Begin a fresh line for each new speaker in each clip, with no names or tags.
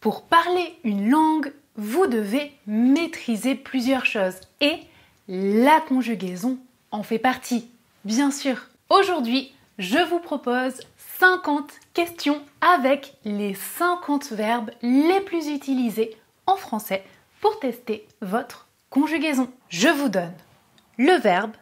Pour parler une langue, vous devez maîtriser plusieurs choses et la conjugaison en fait partie, bien sûr. Aujourd'hui, je vous propose 50 questions avec les 50 verbes les plus utilisés en français pour tester votre conjugaison. Je vous donne le verbe,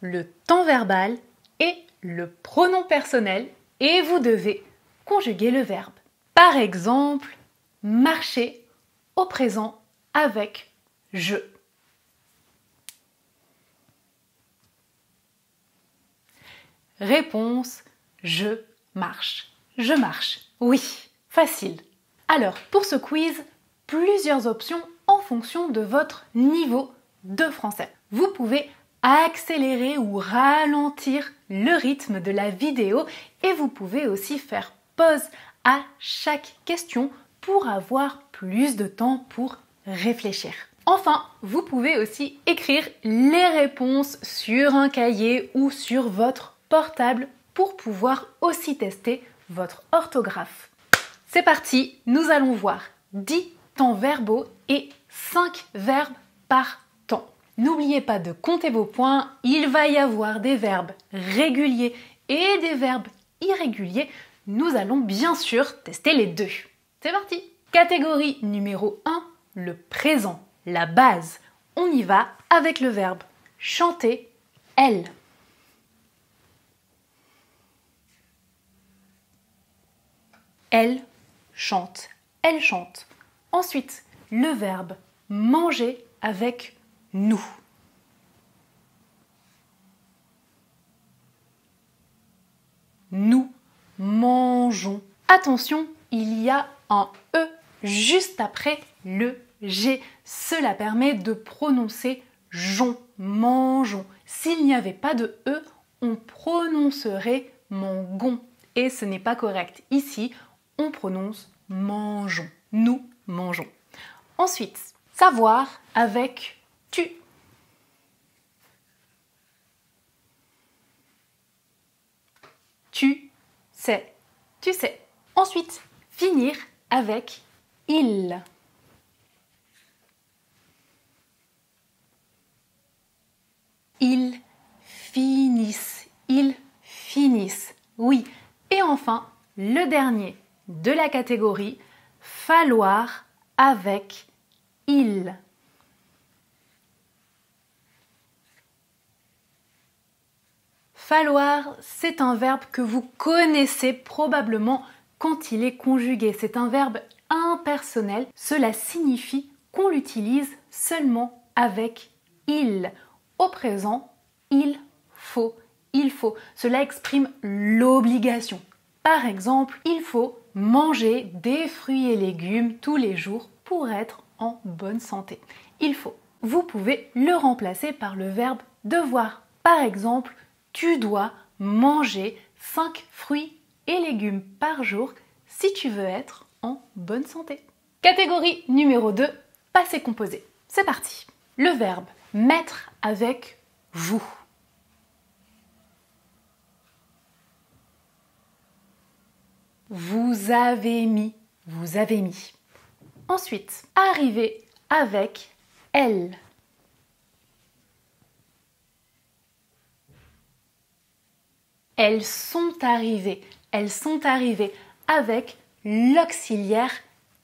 le temps verbal et le pronom personnel et vous devez conjuguer le verbe. Par exemple, marcher au présent avec je. Réponse je marche. Je marche. Oui, facile. Alors, pour ce quiz, plusieurs options en fonction de votre niveau de français. Vous pouvez accélérer ou ralentir le rythme de la vidéo et vous pouvez aussi faire pause à chaque question pour avoir plus de temps pour réfléchir. Enfin, vous pouvez aussi écrire les réponses sur un cahier ou sur votre portable pour pouvoir aussi tester votre orthographe. C'est parti, nous allons voir 10 temps verbaux et 5 verbes par temps. N'oubliez pas de compter vos points, il va y avoir des verbes réguliers et des verbes irréguliers. Nous allons bien sûr tester les deux. C'est parti Catégorie numéro 1, le présent, la base. On y va avec le verbe chanter, elle. Elle chante. Elle chante. Ensuite, le verbe manger avec nous. Nous mangeons. Attention, il y a un E juste après le G. Cela permet de prononcer jon, mangeons. S'il n'y avait pas de E, on prononcerait mangon. Et ce n'est pas correct. Ici, on prononce mangeons. Nous mangeons. Ensuite, savoir avec tu. Tu sais. Tu sais. Ensuite, finir avec il. Ils finissent. Ils finissent. Oui. Et enfin, le dernier, de la catégorie falloir avec il. Falloir, c'est un verbe que vous connaissez probablement quand il est conjugué. C'est un verbe impersonnel. Cela signifie qu'on l'utilise seulement avec il. Au présent, il faut. Il faut. Cela exprime l'obligation. Par exemple, il faut manger des fruits et légumes tous les jours pour être en bonne santé. Il faut. Vous pouvez le remplacer par le verbe devoir. Par exemple, tu dois manger 5 fruits et légumes par jour si tu veux être en bonne santé. Catégorie numéro 2, passé composé. C'est parti. Le verbe mettre avec vous. Vous avez mis. Vous avez mis. Ensuite, arriver avec elle. Elles sont arrivées. Elles sont arrivées avec l'auxiliaire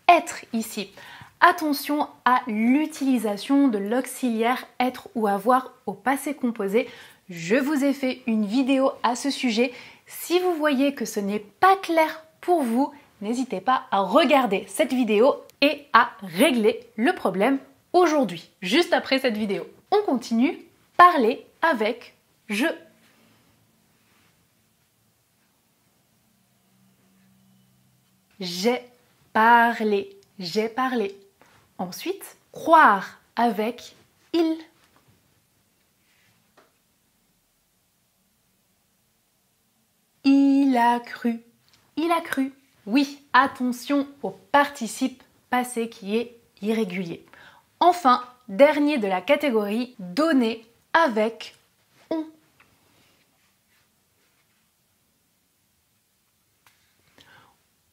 être ici. Attention à l'utilisation de l'auxiliaire être ou avoir au passé composé. Je vous ai fait une vidéo à ce sujet. Si vous voyez que ce n'est pas clair pour vous, n'hésitez pas à regarder cette vidéo et à régler le problème aujourd'hui, juste après cette vidéo. On continue, parler avec je. J'ai parlé, j'ai parlé. Ensuite, croire avec il. Il a cru il a cru. Oui, attention au participe passé qui est irrégulier. Enfin, dernier de la catégorie, donner avec on.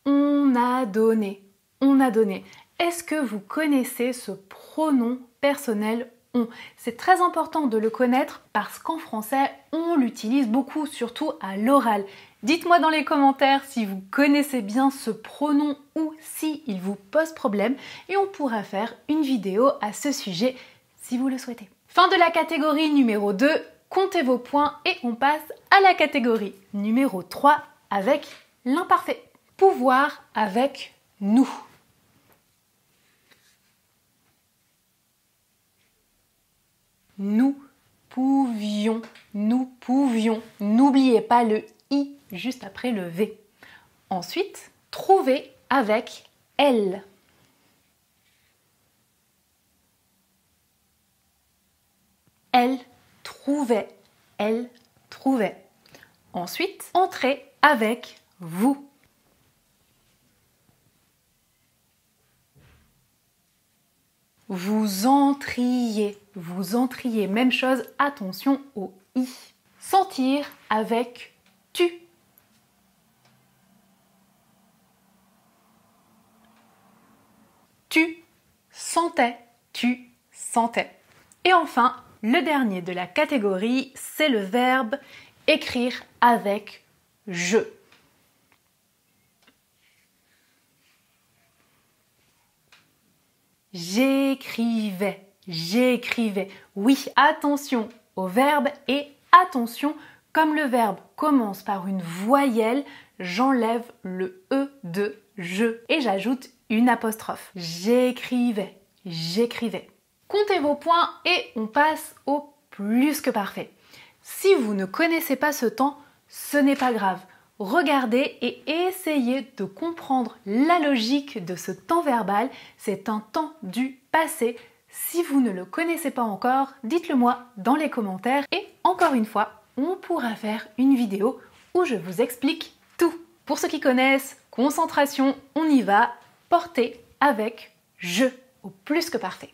On donné. on a donné. Est-ce que vous connaissez ce pronom personnel on? C'est très important de le connaître parce qu'en français, on l'utilise beaucoup, surtout à l'oral. Dites-moi dans les commentaires si vous connaissez bien ce pronom ou si il vous pose problème et on pourra faire une vidéo à ce sujet si vous le souhaitez. Fin de la catégorie numéro 2, comptez vos points et on passe à la catégorie numéro 3 avec l'imparfait. Pouvoir avec nous. Nous pouvions, nous pouvions. N'oubliez pas le i juste après le v. Ensuite, trouver avec elle. Elle trouvait, elle trouvait. Ensuite, entrer avec vous. Vous entriez, vous entriez. Même chose, attention au i. Sentir avec tu. Tu sentais, tu sentais. Et enfin, le dernier de la catégorie, c'est le verbe écrire avec je. J'écrivais, j'écrivais. Oui, attention au verbe et attention, comme le verbe commence par une voyelle, j'enlève le E de je et j'ajoute une apostrophe. J'écrivais, j'écrivais. Comptez vos points et on passe au plus que parfait. Si vous ne connaissez pas ce temps, ce n'est pas grave. Regardez et essayez de comprendre la logique de ce temps verbal. C'est un temps du passé. Si vous ne le connaissez pas encore, dites-le moi dans les commentaires. Et encore une fois, on pourra faire une vidéo où je vous explique tout. Pour ceux qui connaissent, concentration, on y va. Portez avec je au plus que parfait.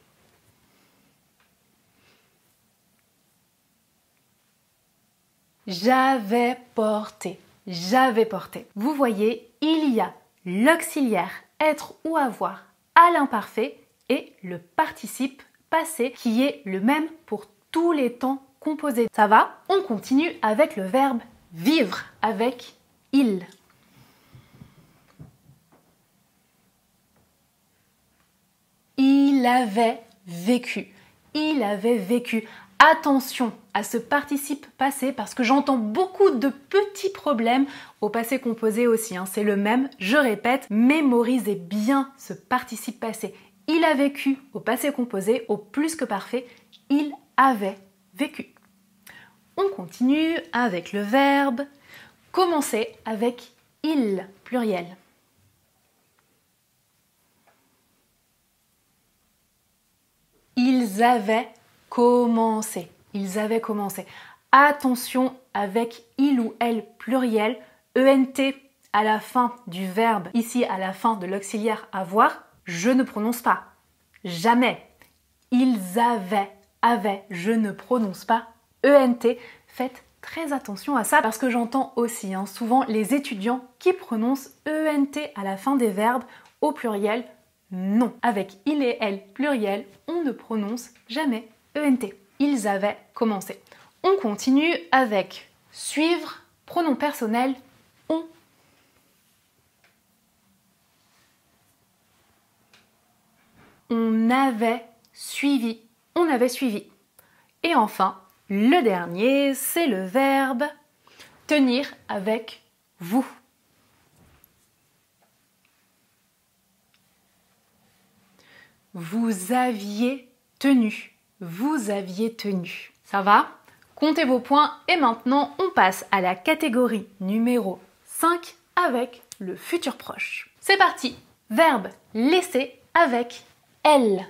J'avais porté. J'avais porté. Vous voyez, il y a l'auxiliaire être ou avoir à l'imparfait et le participe passé qui est le même pour tous les temps composés. Ça va? On continue avec le verbe vivre avec il. Il avait vécu. Il avait vécu. Attention à ce participe passé parce que j'entends beaucoup de petits problèmes au passé composé aussi. Hein. C'est le même, je répète, mémorisez bien ce participe passé. Il a vécu au passé composé au plus que parfait. Il avait vécu. On continue avec le verbe commencer avec il pluriel. Ils avaient commencé. Ils avaient commencé. Attention avec il ou elle pluriel, ENT à la fin du verbe, ici à la fin de l'auxiliaire avoir, je ne prononce pas. Jamais. Ils avaient, avaient, je ne prononce pas. ENT, faites très attention à ça parce que j'entends aussi hein, souvent les étudiants qui prononcent ENT à la fin des verbes au pluriel. Non. Avec il et elle pluriel, on ne prononce jamais ENT. Ils avaient commencé. On continue avec suivre, pronom personnel, on. On avait suivi. On avait suivi. Et enfin, le dernier, c'est le verbe tenir avec vous. Vous aviez tenu vous aviez tenu. Ça va? Comptez vos points et maintenant on passe à la catégorie numéro 5 avec le futur proche. C'est parti Verbe laisser avec elle.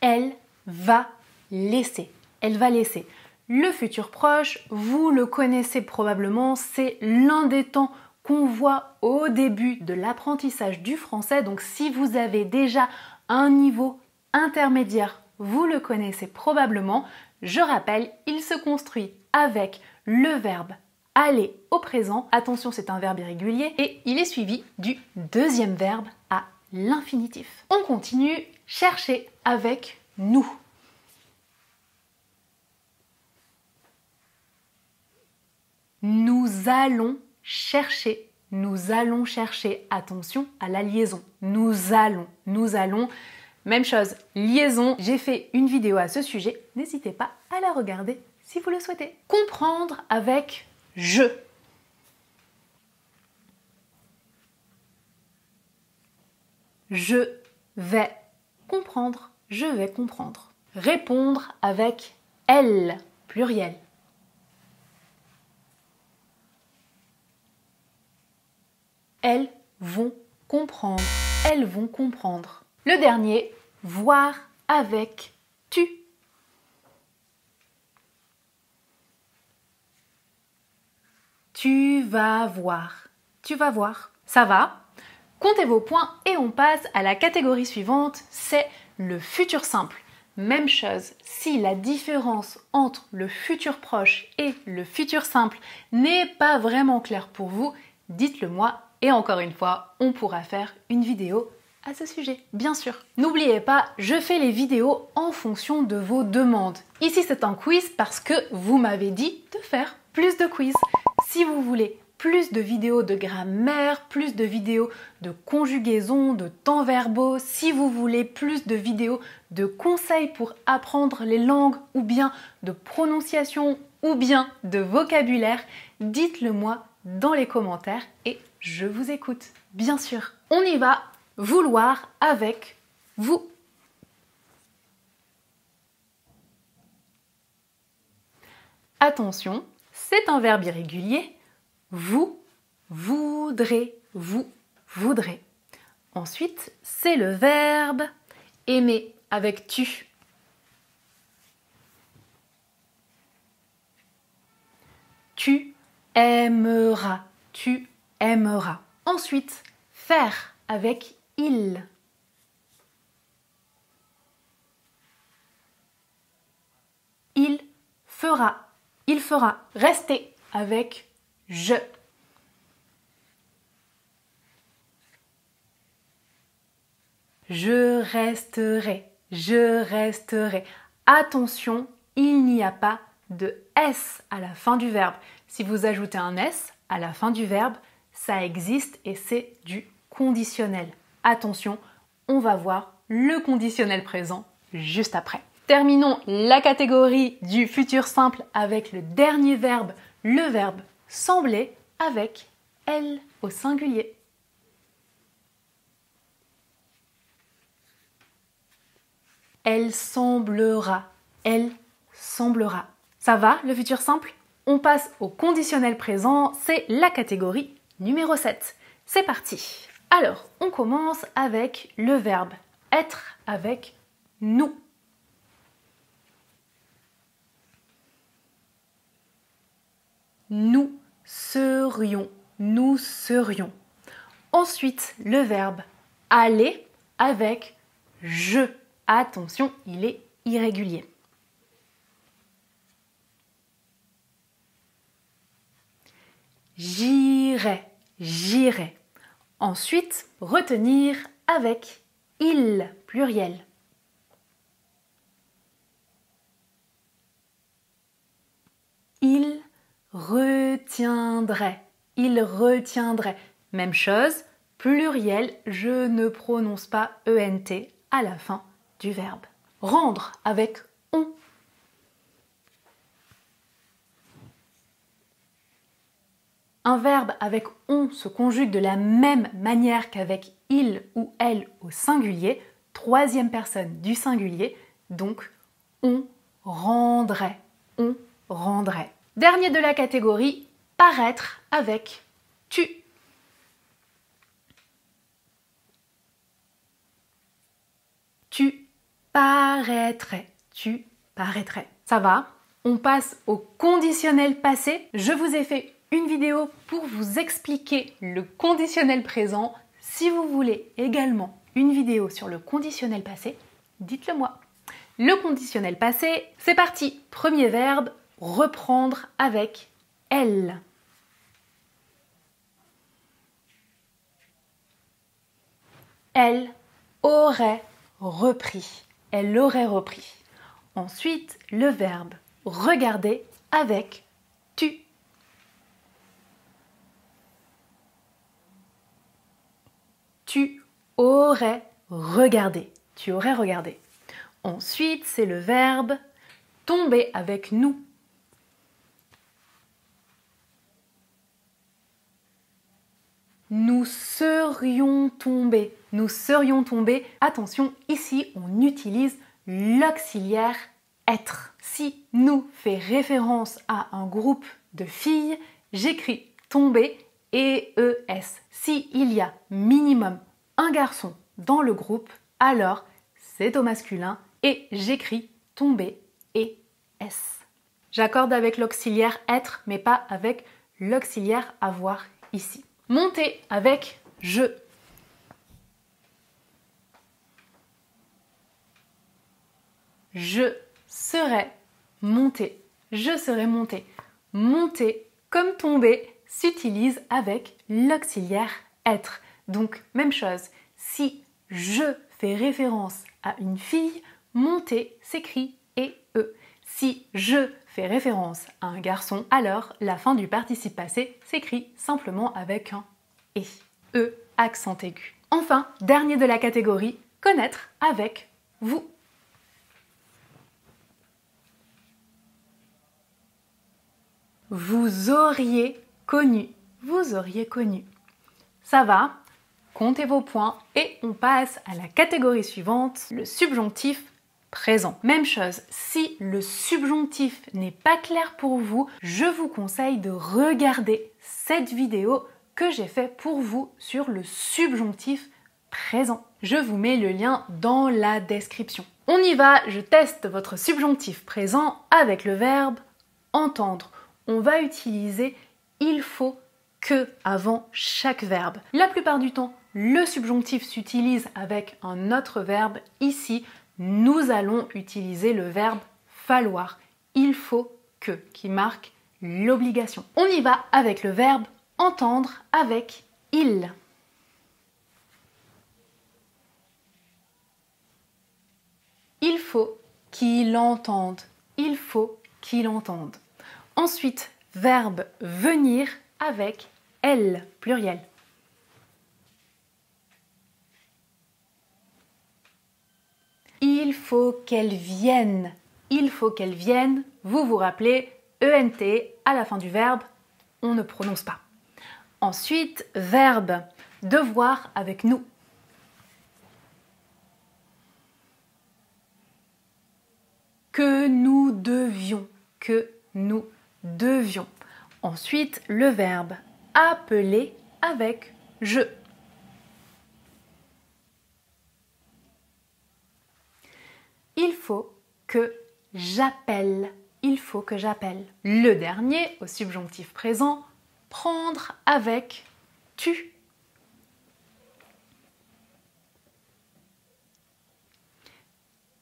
Elle va laisser. Elle va laisser. Le futur proche, vous le connaissez probablement, c'est l'un des temps qu'on voit au début de l'apprentissage du français. Donc si vous avez déjà un niveau intermédiaire, vous le connaissez probablement. Je rappelle, il se construit avec le verbe aller au présent. Attention, c'est un verbe irrégulier et il est suivi du deuxième verbe à l'infinitif. On continue, chercher avec nous. Nous allons chercher, nous allons chercher. Attention à la liaison. Nous allons, nous allons. Même chose, liaison. J'ai fait une vidéo à ce sujet. N'hésitez pas à la regarder si vous le souhaitez. Comprendre avec je. Je vais comprendre, je vais comprendre. Répondre avec elle, pluriel. Elles vont comprendre, elles vont comprendre. Le dernier, voir avec tu. Tu vas voir. Tu vas voir. Ça va? Comptez vos points et on passe à la catégorie suivante, c'est le futur simple. Même chose, si la différence entre le futur proche et le futur simple n'est pas vraiment claire pour vous, dites-le moi et encore une fois, on pourra faire une vidéo à ce sujet, bien sûr. N'oubliez pas, je fais les vidéos en fonction de vos demandes. Ici, c'est un quiz parce que vous m'avez dit de faire plus de quiz. Si vous voulez plus de vidéos de grammaire, plus de vidéos de conjugaison, de temps verbaux, si vous voulez plus de vidéos de conseils pour apprendre les langues ou bien de prononciation ou bien de vocabulaire, dites-le moi dans les commentaires et je vous écoute. Bien sûr, on y va, vouloir avec vous. Attention, c'est un verbe irrégulier vous voudrez, vous voudrez. Ensuite, c'est le verbe aimer avec tu. Tu aimeras, tu aimeras. Ensuite, faire avec il. Il fera, il fera. Rester avec je. Je resterai, je resterai. Attention, il n'y a pas de S à la fin du verbe. Si vous ajoutez un S à la fin du verbe, ça existe et c'est du conditionnel. Attention, on va voir le conditionnel présent juste après. Terminons la catégorie du futur simple avec le dernier verbe, le verbe sembler avec elle au singulier. Elle semblera, elle semblera. Ça va, le futur simple? On passe au conditionnel présent, c'est la catégorie numéro 7. C'est parti Alors, on commence avec le verbe être avec nous. Nous serions, nous serions. Ensuite, le verbe aller avec je. Attention, il est irrégulier. J'irai, j'irai. Ensuite, retenir avec il, pluriel. Il retiendrait. Il retiendrait. Même chose, pluriel, je ne prononce pas ENT à la fin du verbe. Rendre avec on. Un verbe avec on se conjugue de la même manière qu'avec il ou elle au singulier, troisième personne du singulier, donc on rendrait. On rendrait. Dernier de la catégorie, paraître avec tu. Tu paraîtrais, tu paraîtrais. Ça va? On passe au conditionnel passé. Je vous ai fait une vidéo pour vous expliquer le conditionnel présent. Si vous voulez également une vidéo sur le conditionnel passé, dites-le moi. Le conditionnel passé, c'est parti. Premier verbe, reprendre avec elle. Elle aurait repris. Elle aurait repris. Ensuite, le verbe regarder avec Tu aurais regardé. Tu aurais regardé. Ensuite, c'est le verbe tomber avec nous. Nous serions tombés. Nous serions tombés. Attention, ici, on utilise l'auxiliaire être. Si nous fait référence à un groupe de filles, j'écris tomber et ES. Si il y a minimum un garçon dans le groupe, alors c'est au masculin et j'écris tomber et S. J'accorde avec l'auxiliaire être, mais pas avec l'auxiliaire avoir ici. Monter avec je. Je serai monté. Je serai monté. Monter comme tomber s'utilise avec l'auxiliaire être. Donc, même chose. Si je fais référence à une fille, monter s'écrit et e. Si je fais référence à un garçon, alors la fin du participe passé s'écrit simplement avec un et. E accent aigu. Enfin, dernier de la catégorie, connaître avec vous. Vous auriez connu. Vous auriez connu. Ça va Comptez vos points et on passe à la catégorie suivante, le subjonctif présent. Même chose, si le subjonctif n'est pas clair pour vous, je vous conseille de regarder cette vidéo que j'ai fait pour vous sur le subjonctif présent. Je vous mets le lien dans la description. On y va, je teste votre subjonctif présent avec le verbe entendre. On va utiliser il faut que avant chaque verbe. La plupart du temps, le subjonctif s'utilise avec un autre verbe. Ici, nous allons utiliser le verbe falloir. Il faut que qui marque l'obligation. On y va avec le verbe entendre avec il. Il faut qu'il entende. Il faut qu'il entende. Ensuite, verbe venir avec elle, pluriel. Il faut qu'elle vienne. Il faut qu'elle vienne. Vous vous rappelez, ENT à la fin du verbe, on ne prononce pas. Ensuite, verbe devoir avec nous. Que nous devions, que nous devions. Ensuite, le verbe appeler avec je. Il faut que j'appelle. Il faut que j'appelle. Le dernier, au subjonctif présent, prendre avec tu.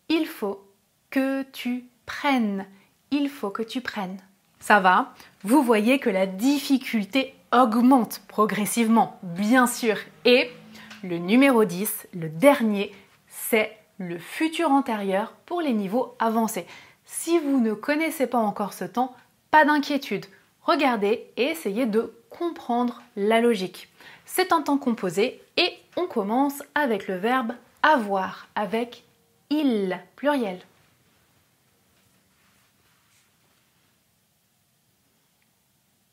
Il faut que tu prennes. Il faut que tu prennes. Ça va Vous voyez que la difficulté augmente progressivement, bien sûr. Et le numéro 10, le dernier, c'est le futur antérieur pour les niveaux avancés. Si vous ne connaissez pas encore ce temps, pas d'inquiétude. Regardez et essayez de comprendre la logique. C'est un temps composé et on commence avec le verbe avoir, avec il, pluriel.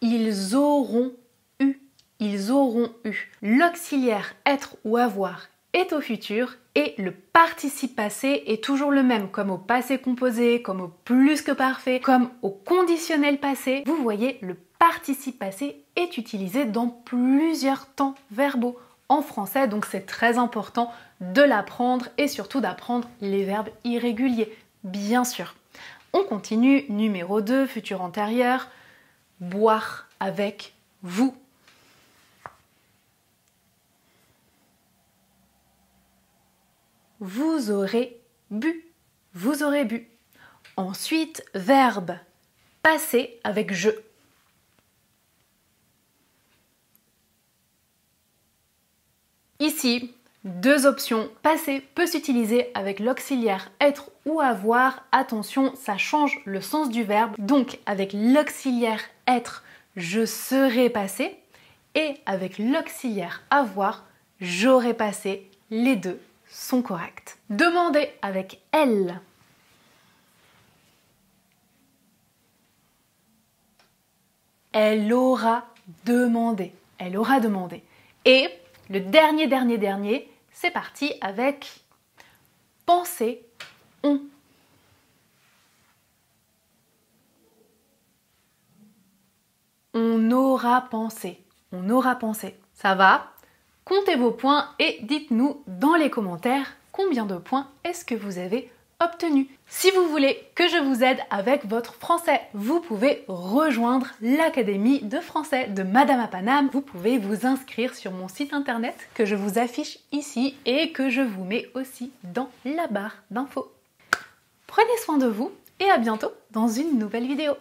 Ils auront eu, ils auront eu. L'auxiliaire être ou avoir est au futur et le participe passé est toujours le même, comme au passé composé, comme au plus que parfait, comme au conditionnel passé. Vous voyez, le participe passé est utilisé dans plusieurs temps verbaux en français, donc c'est très important de l'apprendre et surtout d'apprendre les verbes irréguliers, bien sûr. On continue, numéro 2, futur antérieur, boire avec vous. Vous aurez bu. Vous aurez bu. Ensuite, verbe passer avec je. Ici, Deux options. Passer peut s'utiliser avec l'auxiliaire être ou avoir. Attention, ça change le sens du verbe. Donc avec l'auxiliaire être, je serai passé. Et avec l'auxiliaire avoir, j'aurais passé. Les deux sont corrects. Demander avec elle. Elle aura demandé. Elle aura demandé. Et le dernier, dernier, dernier, c'est parti avec penser, on. On aura pensé. On aura pensé. Ça va Comptez vos points et dites-nous dans les commentaires combien de points est-ce que vous avez obtenu. Si vous voulez que je vous aide avec votre français, vous pouvez rejoindre l'Académie de français de Madame Apanam. Vous pouvez vous inscrire sur mon site internet que je vous affiche ici et que je vous mets aussi dans la barre d'infos. Prenez soin de vous et à bientôt dans une nouvelle vidéo.